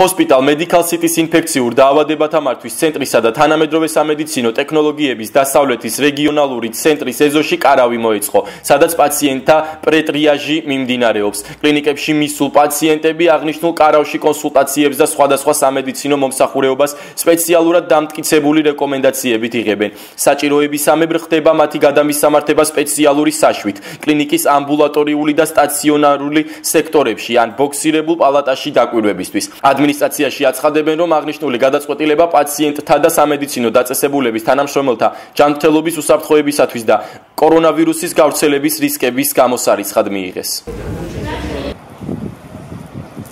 ჰოსპიტალ Medical City-ს ინფექციურ დაავადებათა მართვის ცენტრისა და თანამედროვე სამედიცინო ტექნოლოგიების დასავლეთის რეგიონალური ცენტრის ეზოში კარავი მოეწყო, სადაც პაციენტთა პრეტრიაჟი მიმდინარეობს. კლინიკებში მისულ პაციენტები აღნიშნულ კარავში კონსულტაციებს და სხვადასხვა სამედიცინო მომსახურეობას სპეციალურად დამტკიცებული რეკომენდაციებით იღებენ. საჭიროებისამებრ ხდება მათი გადამისამართება სპეციალური საშვით კლინიკის ამბულატორიული და სტაციონარული სექტორებში ან ბოქსირებულ პალატაში დაკვირვებისთვის. ადმინისტრაციაში აცხადებენ, რომ აღნიშნული გადაწყვეტილება პაციენტთა და სამედიცინო დაწესებულების თანამშრომელთა ჯანმრთელობის უსაფრთხოებისათვის და კორონავირუსის გავრცელების რისკების გამოსარიცხად მიიღეს.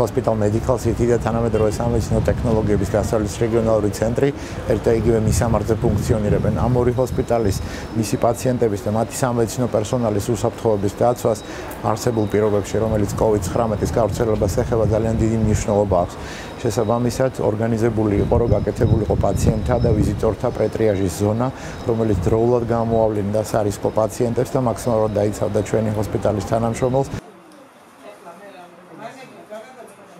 Hospital Medical City და თანამედროვე სამედიცინო ტექნოლოგიების გასავლის რეგიონალური ცენტრი ერთ-ერთი იგივე მისამართზე ფუნქციონირებენ. ამ ორი ჰოსპიტალის მისი პაციენტების და მათი სამედიცინო პერსონალის უსაფრთხოების დაცვას არსებულ პირობებში, რომელიც COVID-19-ის გავრცელებას ეხება, ძალიან დიდი მნიშვნელობა აქვს. შესაბამისად, ორგანიზებული იყო, რომ გაკეთებულიყო პაციენტთა და ვიზიტორთა პრეტრიაჟის ზონა, რომელიც დროულად გამოავლინდა სარისკო პაციენტებს და მაქსიმალურად დაიცავდა ჩვენი ჰოსპიტალის თანამშრომელს,